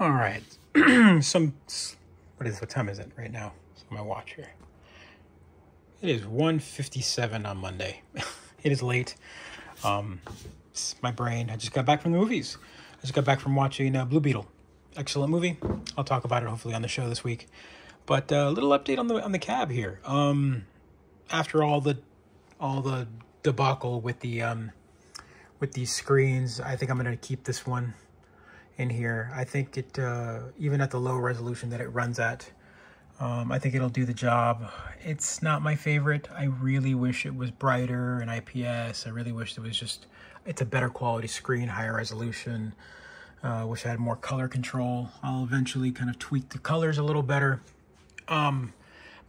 All right. Some, what is, what time is it right now? On my watch here. It is 1.57 on Monday. it is late. Um, it's my brain. I just got back from the movies. I just got back from watching uh, Blue Beetle. Excellent movie. I'll talk about it hopefully on the show this week. But a uh, little update on the on the cab here. Um, after all the all the debacle with the um, with these screens, I think I'm gonna keep this one in here. I think it, uh, even at the low resolution that it runs at, um, I think it'll do the job. It's not my favorite. I really wish it was brighter and IPS. I really wish it was just, it's a better quality screen, higher resolution. Uh, wish I had more color control. I'll eventually kind of tweak the colors a little better. Um,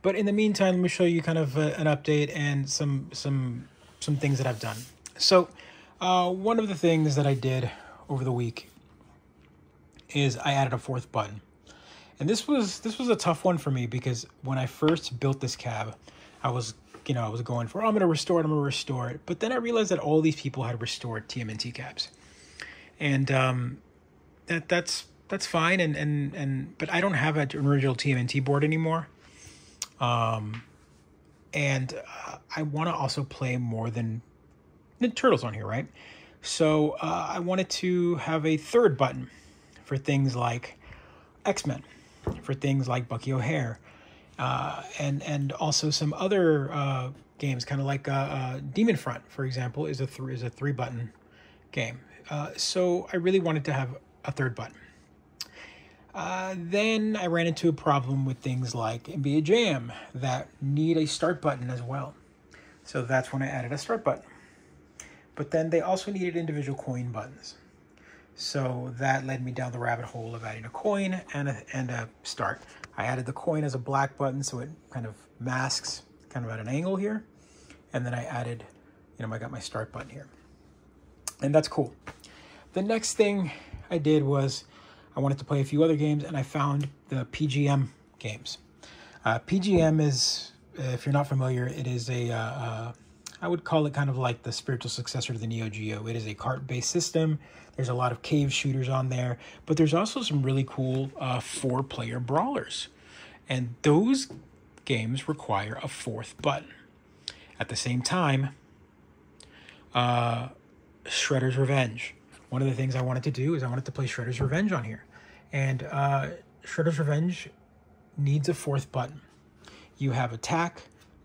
but in the meantime, let me show you kind of a, an update and some some some things that I've done. So uh, one of the things that I did over the week is I added a fourth button. And this was this was a tough one for me because when I first built this cab, I was you know I was going for oh, I'm gonna restore it I'm gonna restore it, but then I realized that all these people had restored TMNT cabs, and um, that that's that's fine and and and but I don't have an original TMNT board anymore, um, and uh, I want to also play more than the turtles on here, right? So uh, I wanted to have a third button for things like X Men, for things like Bucky O'Hare, uh, and and also some other uh, games, kind of like uh, uh, Demon Front, for example, is a th- is a three button game. Uh, so I really wanted to have a third button. Uh, then I ran into a problem with things like NBA Jam that need a start button as well. So that's when I added a start button. But then they also needed individual coin buttons. So that led me down the rabbit hole of adding a coin and a, and a start. I added the coin as a black button so it kind of masks kind of at an angle here. And then I added, you know, I got my start button here. And that's cool. The next thing I did was I wanted to play a few other games and I found the PGM games. Uh, PGM is, if you're not familiar, it is a uh, uh, I would call it kind of like the spiritual successor to the Neo Geo. It is a cart-based system. There's a lot of cave shooters on there, but there's also some really cool uh, four-player brawlers, and those games require a fourth button. At the same time, uh, Shredder's Revenge. One of the things I wanted to do is I wanted to play Shredder's Revenge on here, and uh, Shredder's Revenge needs a fourth button. You have attack,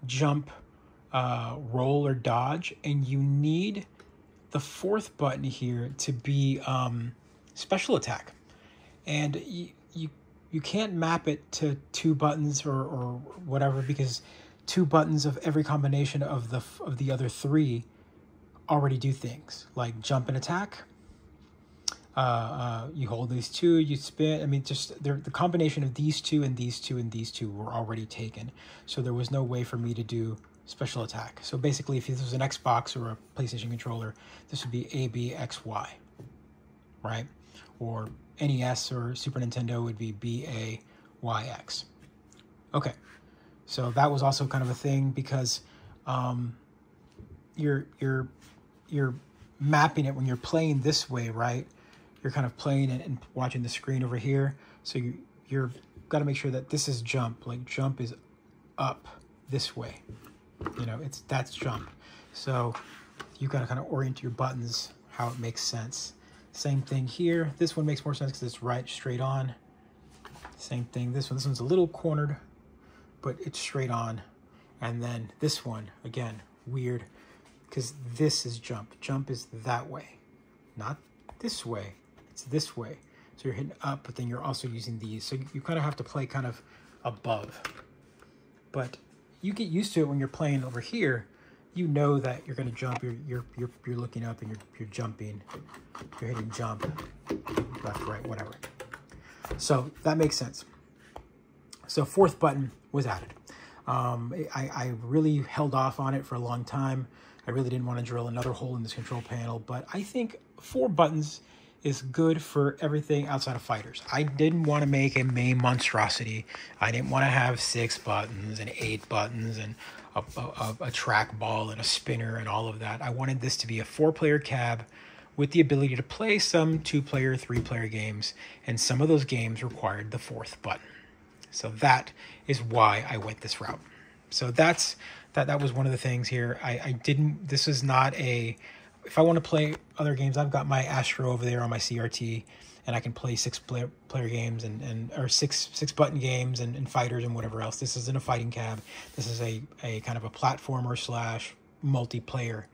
jump, uh, roll or dodge, and you need the fourth button here to be um, special attack. And you, you, you can't map it to two buttons or, or whatever because two buttons of every combination of the of the other three already do things like jump and attack. Uh, uh, you hold these two, you spin. I mean, just the combination of these two and these two and these two were already taken. So there was no way for me to do special attack. So basically, if this was an Xbox or a PlayStation controller, this would be A, B, X, Y, right? Or NES or Super Nintendo would be B, A, Y, X. Okay, so that was also kind of a thing because um, you're you're you're mapping it when you're playing this way, right? You're kind of playing and watching the screen over here. So you you're got to make sure that this is jump, like jump is up this way, you know, it's that's jump. So you got to kind of orient your buttons how it makes sense. Same thing here. This one makes more sense because it's right straight on. Same thing. This one, this one's a little cornered, but it's straight on. And then this one, again, weird because this is jump. Jump is that way, not this way. It's this way. So you're hitting up, but then you're also using these. So you, you kind of have to play kind of above. But you get used to it when you're playing over here. You know that you're going to jump. You're, you're, you're, you're looking up and you're, you're jumping. You're hitting jump, left, right, whatever. So that makes sense. So fourth button was added. Um, I, I really held off on it for a long time. I really didn't want to drill another hole in this control panel, but I think four buttons is good for everything outside of fighters. I didn't want to make a MAME monstrosity. I didn't want to have six buttons and eight buttons and a, a, a track ball and a spinner and all of that. I wanted this to be a four player cab with the ability to play some two-player, three-player games, and some of those games required the fourth button. So that is why I went this route. So that's that. That was one of the things here. I, I didn't. This is not a. If I want to play other games, I've got my Astro over there on my CRT, and I can play six player, player games and, and or six six button games and, and fighters and whatever else. This isn't a fighting cab. This is a a kind of a platformer slash multiplayer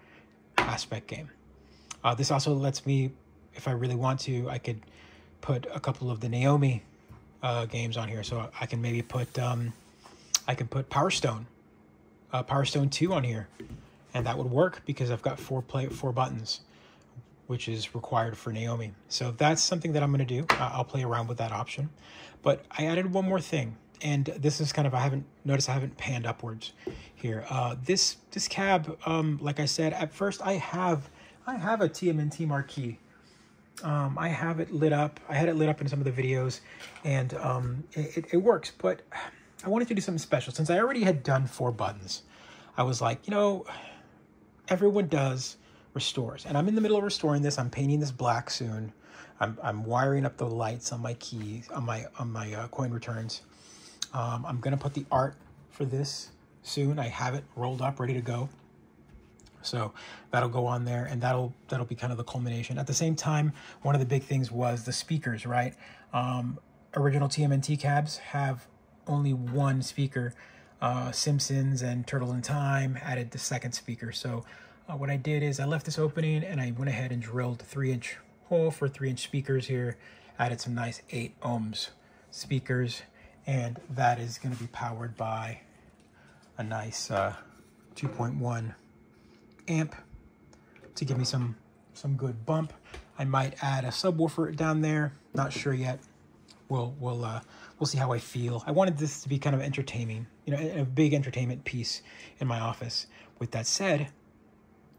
aspect game. Uh, this also lets me, if I really want to, I could put a couple of the Naomi uh, games on here. So I can maybe put um, I can put Power Stone, uh, Power Stone Two on here, and that would work because I've got four play four buttons, which is required for Naomi. So that's something that I'm going to do. I'll play around with that option, but I added one more thing, and this is kind of I haven't noticed I haven't panned upwards here. Uh, this this cab, um, like I said at first, I have I have a TMNT marquee. Um, I have it lit up. I had it lit up in some of the videos, and um, it, it works. But I wanted to do something special since I already had done four buttons. I was like, you know, everyone does restores, and I'm in the middle of restoring this. I'm painting this black soon. I'm, I'm wiring up the lights on my keys on my on my uh, coin returns. Um, I'm gonna put the art for this soon. I have it rolled up, ready to go. So that'll go on there and that'll that'll be kind of the culmination. At the same time, one of the big things was the speakers, right? Um, original TMNT cabs have only one speaker. Uh, Simpsons and Turtle in Time added the second speaker. So uh, what I did is I left this opening and I went ahead and drilled three inch hole for three inch speakers here. Added some nice eight ohms speakers and that is going to be powered by a nice uh, 2.1 amp to give me some some good bump. I might add a subwoofer down there. Not sure yet. We'll we'll uh, we'll see how I feel. I wanted this to be kind of entertaining, you know, a big entertainment piece in my office. With that said,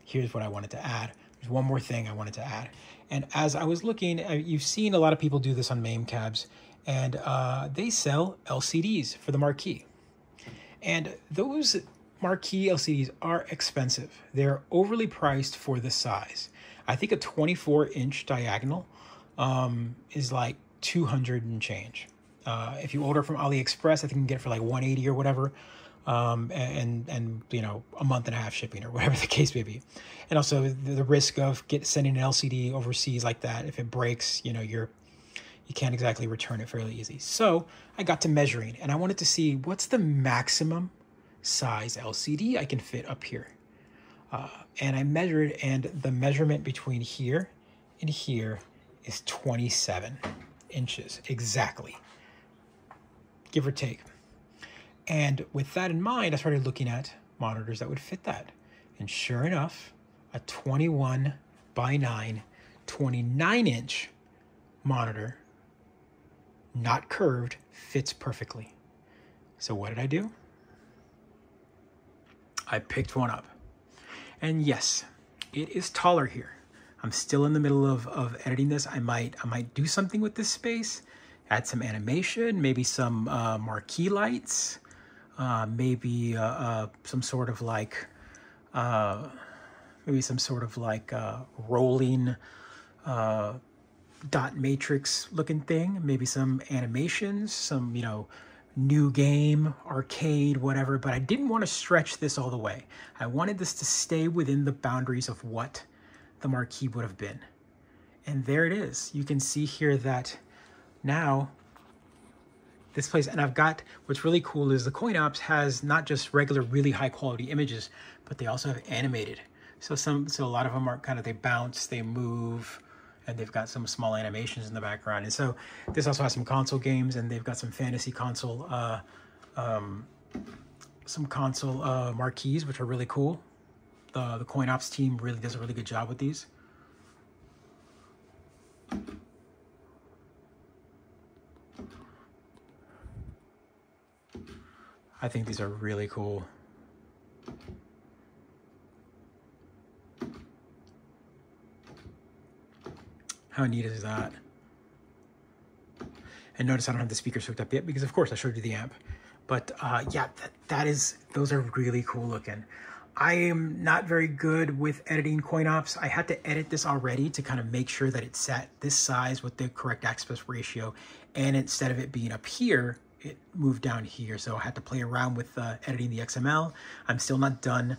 here's what I wanted to add. There's one more thing I wanted to add. And as I was looking, uh, you've seen a lot of people do this on MAME cabs, and uh, they sell LCDs for the marquee. And those marquee LCDs are expensive. They're overly priced for the size. I think a 24 inch diagonal um, is like 200 and change. Uh, if you order from AliExpress, I think you can get it for like 180 or whatever. Um, and, and, you know, a month and a half shipping or whatever the case may be. And also the, the risk of get sending an LCD overseas like that, if it breaks, you know, you're, you can't exactly return it fairly easy. So I got to measuring and I wanted to see what's the maximum size LCD I can fit up here. Uh, and I measured, and the measurement between here and here is 27 inches exactly, give or take. And with that in mind, I started looking at monitors that would fit that. And sure enough, a 21 by 9, 29 inch monitor, not curved, fits perfectly. So what did I do? I picked one up. And yes, it is taller here. I'm still in the middle of, of editing this. I might I might do something with this space, add some animation, maybe some uh, marquee lights, uh, maybe uh, uh some sort of like uh, maybe some sort of like uh, rolling dot matrix looking thing. Maybe some animations, some you know new game, arcade, whatever, but I didn't want to stretch this all the way. I wanted this to stay within the boundaries of what the marquee would have been. And there it is. You can see here that now this place, and I've got, what's really cool is the Coin Ops has not just regular, really high quality images, but they also have animated. So some, so a lot of them are kind of, they bounce, they move, and they've got some small animations in the background. And so this also has some console games, and they've got some fantasy console, uh, um, some console uh, marquees, which are really cool. The the Coin Ops team really does a really good job with these. I think these are really cool. How neat is that? And notice I don't have the speakers hooked up yet because of course I showed you the amp. But uh, yeah, that, that is, those are really cool looking. I am not very good with editing coin ops. I had to edit this already to kind of make sure that it sat this size with the correct aspect ratio. And instead of it being up here, it moved down here. So I had to play around with uh, editing the XML. I'm still not done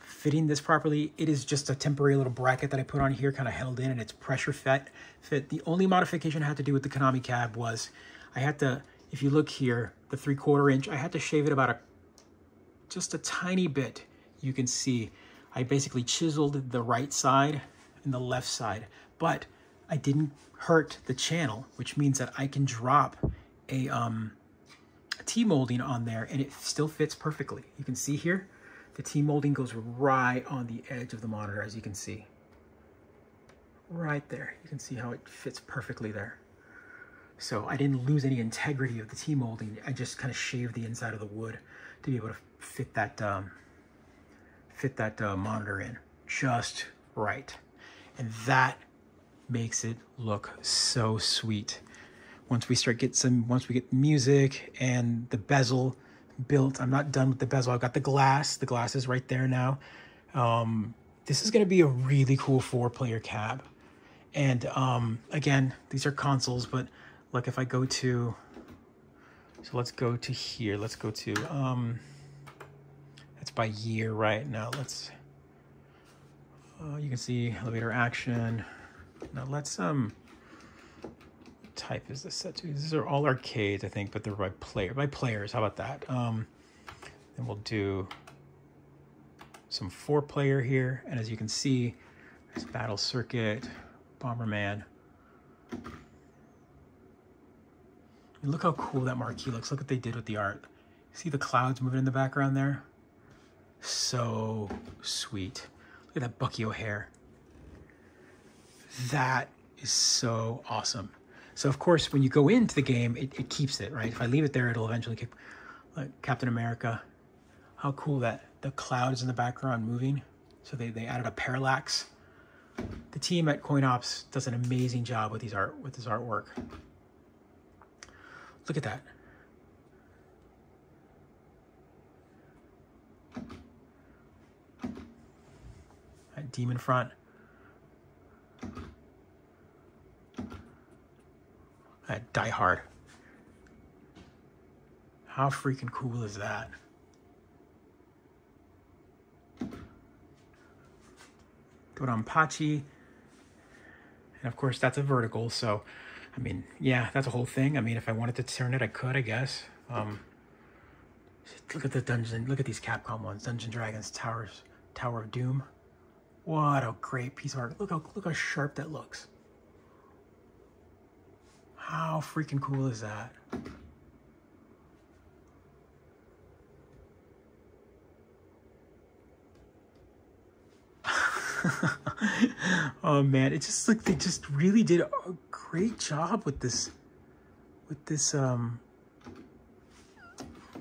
fitting this properly. It is just a temporary little bracket that I put on here, kind of held in, and it's pressure fit. fit. The only modification I had to do with the Konami cab was I had to, if you look here, the three quarter inch, I had to shave it about a, just a tiny bit. You can see I basically chiseled the right side and the left side, but I didn't hurt the channel, which means that I can drop a, um, T-molding on there and it still fits perfectly. You can see here, the T-molding goes right on the edge of the monitor, as you can see. Right there. You can see how it fits perfectly there. So I didn't lose any integrity of the T-molding. I just kind of shaved the inside of the wood to be able to fit that um, fit that uh, monitor in just right. And that makes it look so sweet. Once we start get some, once we get music and the bezel built, I'm not done with the bezel. I've got the glass. The glass is right there now. Um, this is going to be a really cool four player cab. And um, again, these are consoles, but like if I go to, so let's go to here. Let's go to, um, that's by year right now. Let's, uh, you can see elevator action. Now let's, um, type is this set to? These are all arcades, I think, but they're by player, by players. How about that? Um, then we'll do some four player here. And as you can see, there's Battle Circuit, Bomberman, And look how cool that marquee looks. Look what they did with the art. See the clouds moving in the background there? So sweet. Look at that Bucky O'Hare. That is so awesome. So of course, when you go into the game, it, it keeps it, right? If I leave it there, it'll eventually keep, like Captain America. How cool that the clouds in the background moving. So they, they added a parallax. The team at CoinOps does an amazing job with these art with this artwork. Look at that. That demon front. That Die Hard. How freaking cool is that? Put Pachi, And of course, that's a vertical, so I mean, yeah, that's a whole thing. I mean, if I wanted to turn it, I could, I guess. Um, look at the dungeon. Look at these Capcom ones. Dungeon Dragons, Towers, Tower of Doom. What a great piece of art. Look how, look how sharp that looks. How freaking cool is that? oh man, it just like they just really did a great job with this with this um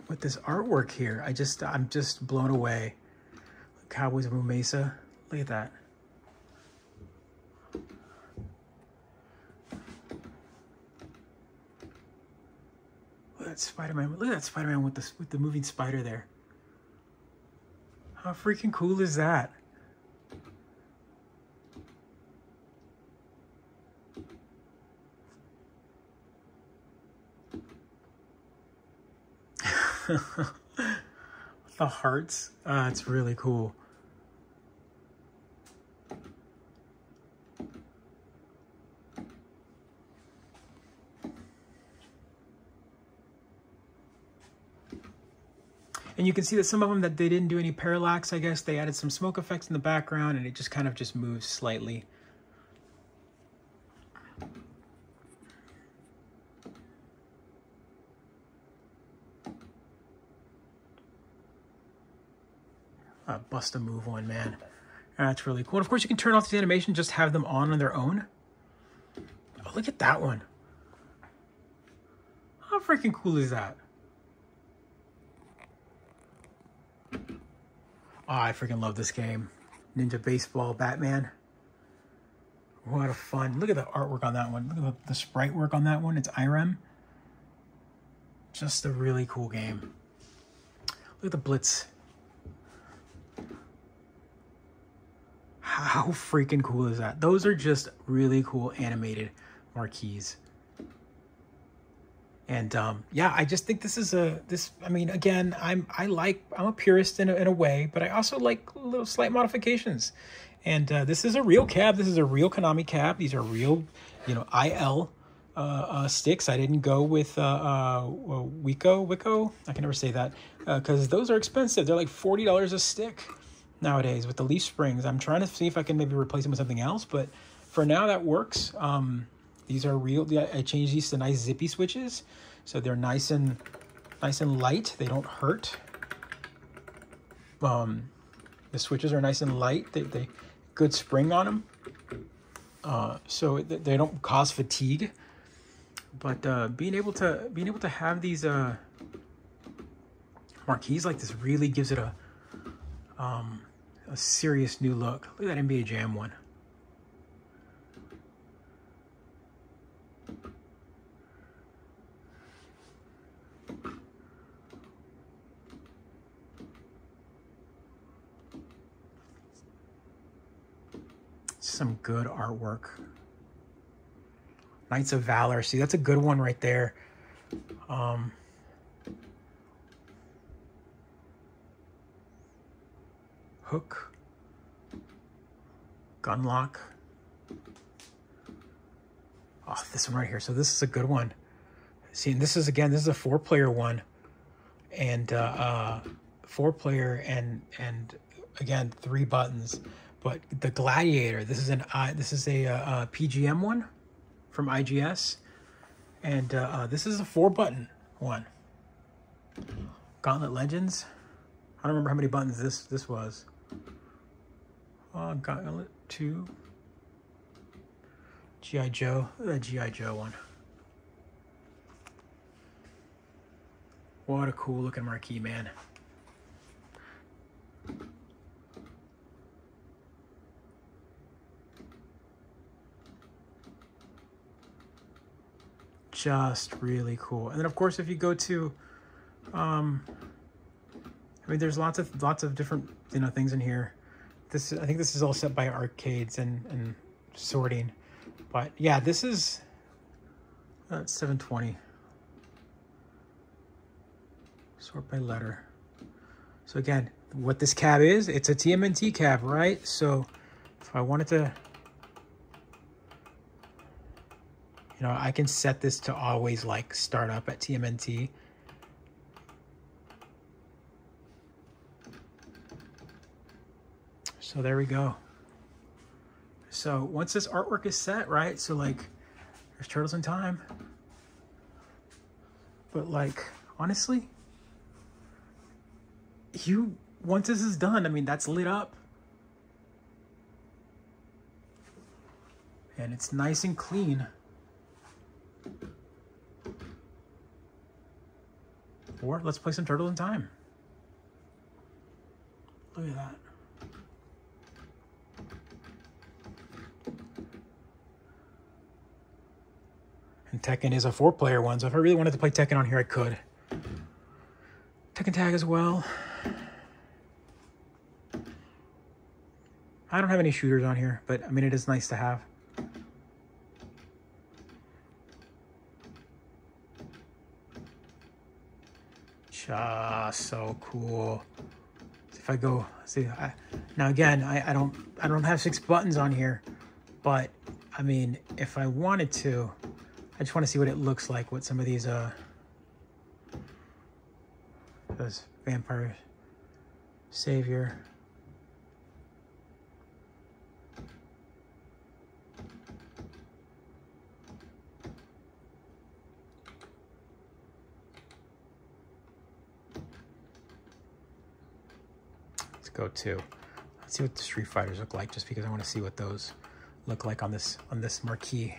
with this artwork here. I just I'm just blown away. Cowboys of Mesa. Look at that. That Spider-Man. Look at that Spider-Man with the with the moving spider there. How freaking cool is that? the hearts. Uh, it's really cool. And you can see that some of them that they didn't do any parallax, I guess. They added some smoke effects in the background and it just kind of just moves slightly. uh, bust a move one, man. That's really cool. And of course, you can turn off the animation, just have them on on their own. Oh, look at that one. How freaking cool is that? Oh, I freaking love this game. Ninja Baseball Batman. What a fun. Look at the artwork on that one. Look at the, the sprite work on that one. It's Irem. Just a really cool game. Look at the Blitz How freaking cool is that? Those are just really cool animated marquees. And um, yeah, I just think this is a this. I mean, again, I'm I like I'm a purist in a, in a way, but I also like little slight modifications. And uh, this is a real cab. This is a real Konami cab. These are real, you know, IL uh, uh, sticks. I didn't go with uh, uh, Wico Wico. I can never say that because uh, those are expensive. They're like forty dollars a stick nowadays with the leaf springs. I'm trying to see if I can maybe replace them with something else, but for now that works. Um, these are real. I changed these to nice zippy switches, so they're nice and nice and light. They don't hurt. Um, the switches are nice and light. They, they good spring on them, uh, so they don't cause fatigue. But uh, being able to being able to have these uh, marquees like this really gives it a um, a serious new look. Look at that NBA Jam one. Some good artwork. Knights of Valor. See, that's a good one right there. Um, hook, gunlock. Oh, this one right here. So this is a good one. See, and this is again, this is a four-player one, and uh, uh, four-player and and again three buttons. But the Gladiator, this is an uh, this is a, a, uh, PGM one from IGS, and uh, uh, this is a four-button one. Gauntlet Legends. I don't remember how many buttons this this was. Uh, Gauntlet 2. G.I. Joe. The G.I. Joe one. What a cool looking marquee, man. Just really cool. And then of course, if you go to, um, I mean, there's lots of, lots of different, you know, things in here this I think this is all set by arcades and, and sorting. But yeah, this is uh, 720. Sort by letter. So again, what this cab is, it's a TMNT cab, right? So if I wanted to, you know, I can set this to always like start up at TMNT. So there we go. So once this artwork is set, right? So like, there's Turtles in Time. But like, honestly, you, once this is done, I mean, that's lit up. And it's nice and clean. Or let's play some Turtles in Time. Look at that. And Tekken is a four-player one, so if I really wanted to play Tekken on here, I could. Tekken Tag as well. I don't have any shooters on here, but I mean, it is nice to have. Just so cool. If I go, see, I, now again, I, I don't, I don't have six buttons on here, but I mean, if I wanted to, I just want to see what it looks like, what some of these, uh, those vampire savior. Go to, let's see what the Street Fighters look like, just because I want to see what those look like on this, on this marquee.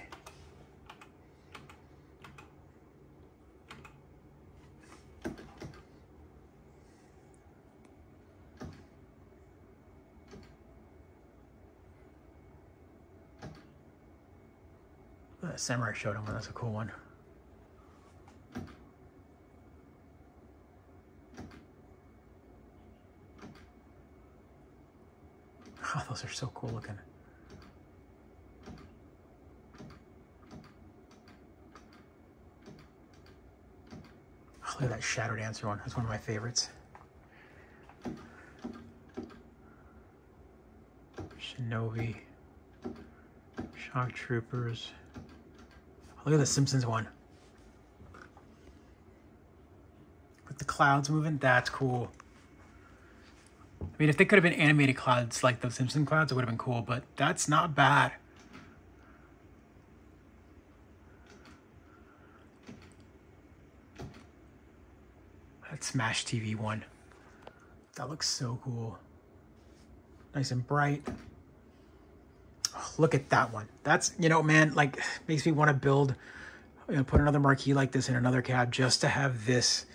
Uh, Samurai Shodown one. That's a cool one. Oh, those are so cool looking. Oh, look at that Shadow Dancer one. That's one of my favorites. Shinobi. Shock Troopers. Look at the Simpsons one. With the clouds moving, that's cool. I mean, if they could have been animated clouds like the Simpson clouds, it would have been cool, but that's not bad. That Smash TV one. That looks so cool. Nice and bright. Oh, look at that one. That's, you know, man, like, makes me want to build, you know, put another marquee like this in another cab just to have this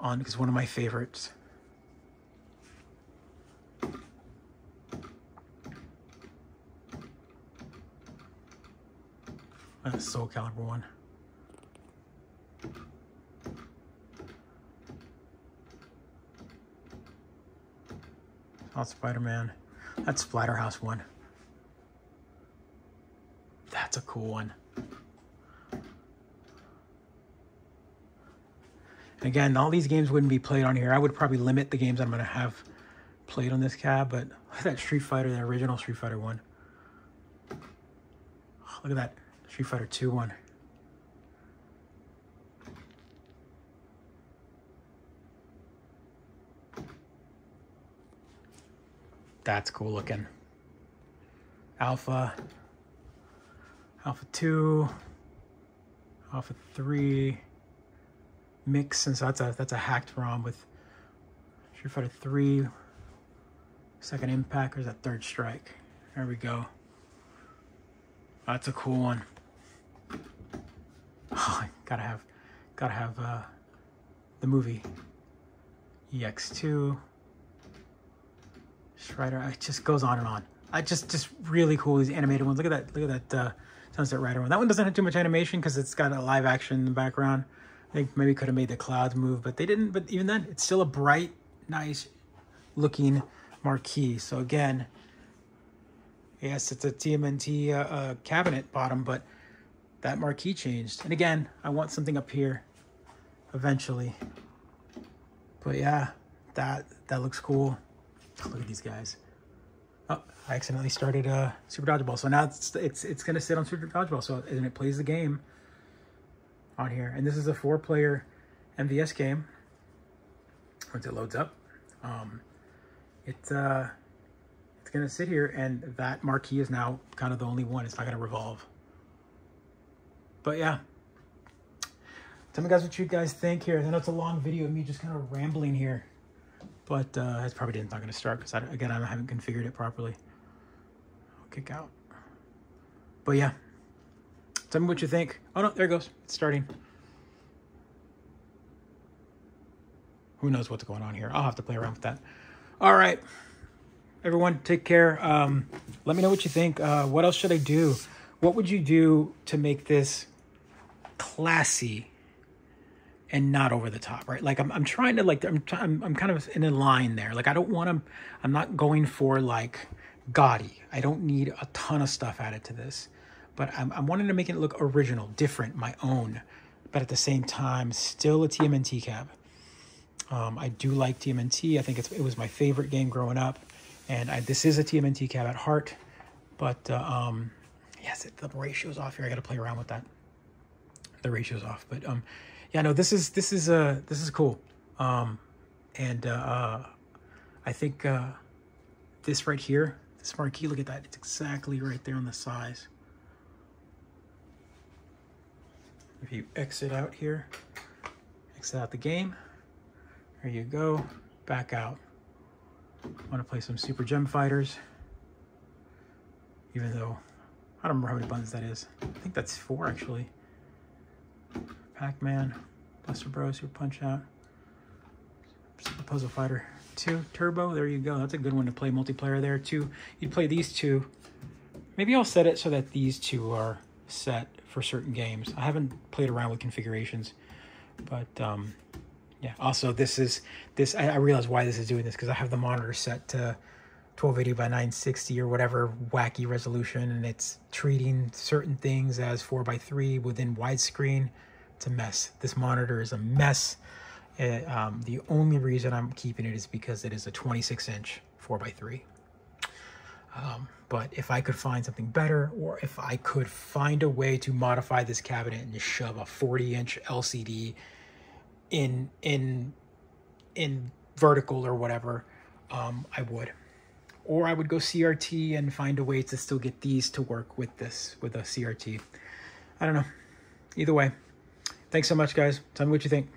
on, because one of my favorites. Soul Calibur one. Not Spider-Man. That's Splatterhouse one. That's a cool one. Again, all these games wouldn't be played on here. I would probably limit the games I'm going to have played on this cab, but that Street Fighter, the original Street Fighter one. Look at that Street Fighter 2 one. That's cool looking. Alpha. Alpha 2. Alpha 3. Mix, and so that's a that's a hacked ROM with Street Fighter 3. Second impact, or is that third strike? There we go. That's a cool one. Gotta have, gotta have uh, the movie. EX2. Strider. It just goes on and on. I just just really cool these animated ones. Look at that. Look at that uh, Sunset Rider one. That one doesn't have too much animation because it's got a live action in the background. I think maybe could have made the clouds move, but they didn't. But even then, it's still a bright, nice looking marquee. So again, yes, it's a TMNT uh, uh, cabinet bottom, but that marquee changed. And again, I want something up here eventually. But yeah, that that looks cool. Look at these guys. Oh, I accidentally started uh, Super Dodgeball. So now it's it's it's gonna sit on Super Dodgeball. So and it plays the game on here. And this is a four-player MVS game. Once it loads up, um, it uh, it's gonna sit here, and that marquee is now kind of the only one. It's not gonna revolve. But yeah, tell me guys what you guys think here. I know it's a long video of me just kind of rambling here, but uh, it's probably not going to start because again I haven't configured it properly. I'll kick out. But yeah, tell me what you think. Oh no, there it goes. It's starting. Who knows what's going on here? I'll have to play around with that. All right, everyone, take care. Um, let me know what you think. Uh, what else should I do? What would you do to make this classy and not over the top, right? Like I'm, I'm trying to like, I'm, I'm, I'm kind of in a line there. Like I don't want to, I'm not going for like gaudy. I don't need a ton of stuff added to this, but I'm, I'm wanting to make it look original, different, my own, but at the same time, still a TMNT cab. Um, I do like TMNT. I think it's, it was my favorite game growing up, and I, this is a TMNT cab at heart, but uh, um, yes, it, the ratio's off here. I got to play around with that. The ratio's off, but um, yeah, no, this is this is uh this is cool, um, and uh, uh I think uh, this right here, this marquee. Look at that; it's exactly right there on the size. If you exit out here, exit out the game. There you go. Back out. Want to play some Super Gem Fighters, even though I don't remember how many buttons that is. I think that's four, actually. Pac-Man, Buster Bros, Super Punch-Out, Puzzle Fighter 2, Turbo, there you go. That's a good one to play multiplayer there, too. You play these two. Maybe I'll set it so that these two are set for certain games. I haven't played around with configurations, but um, yeah. Also, this is, this. I, I realize why this is doing this, because I have the monitor set to 1280 by 960 or whatever wacky resolution and it's treating certain things as 4 by 3 within widescreen. It's a mess. This monitor is a mess. It, um, the only reason i'm keeping it is because it is a 26 inch 4 by 3 um, but if i could find something better or if i could find a way to modify this cabinet and shove a 40 inch lcd in in in vertical or whatever um, i would or I would go CRT and find a way to still get these to work with this, with a CRT. I don't know. Either way. Thanks so much, guys. Tell me what you think.